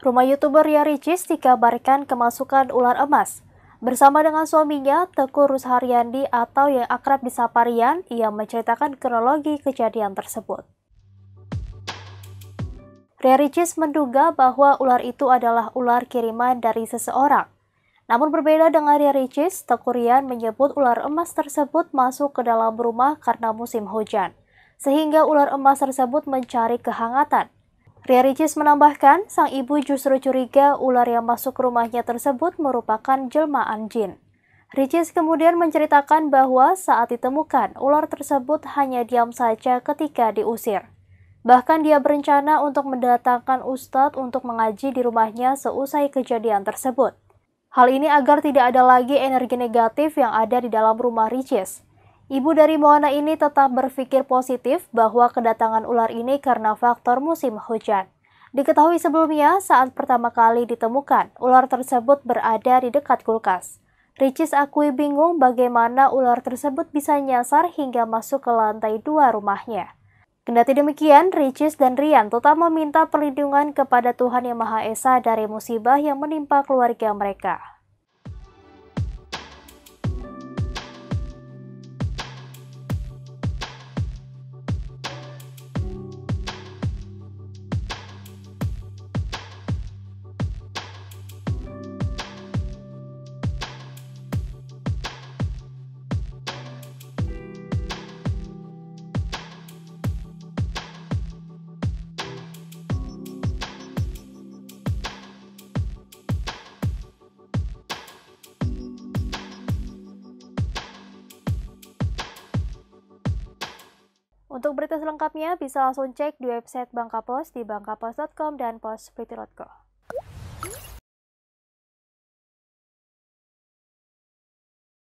Rumah YouTuber Ria Ricis dikabarkan kemasukan ular emas. Bersama dengan suaminya, Teguh Rusharyandi atau yang akrab disapa Rian, ia menceritakan kronologi kejadian tersebut. Ria Ricis menduga bahwa ular itu adalah ular kiriman dari seseorang. Namun berbeda dengan Ria Ricis, Teguh Rian menyebut ular emas tersebut masuk ke dalam rumah karena musim hujan, sehingga ular emas tersebut mencari kehangatan. Ria Ricis menambahkan, sang ibu justru curiga ular yang masuk rumahnya tersebut merupakan jelmaan jin. Ricis kemudian menceritakan bahwa saat ditemukan, ular tersebut hanya diam saja ketika diusir. Bahkan dia berencana untuk mendatangkan ustadz untuk mengaji di rumahnya seusai kejadian tersebut. Hal ini agar tidak ada lagi energi negatif yang ada di dalam rumah Ricis. Ibu dari Moana ini tetap berpikir positif bahwa kedatangan ular ini karena faktor musim hujan. Diketahui sebelumnya, saat pertama kali ditemukan, ular tersebut berada di dekat kulkas. Ricis akui bingung bagaimana ular tersebut bisa nyasar hingga masuk ke lantai dua rumahnya. Kendati demikian, Ricis dan Rian tetap meminta perlindungan kepada Tuhan Yang Maha Esa dari musibah yang menimpa keluarga mereka. Untuk berita selengkapnya bisa langsung cek di website Bangka Pos di bangkapos.com dan posfliti.co.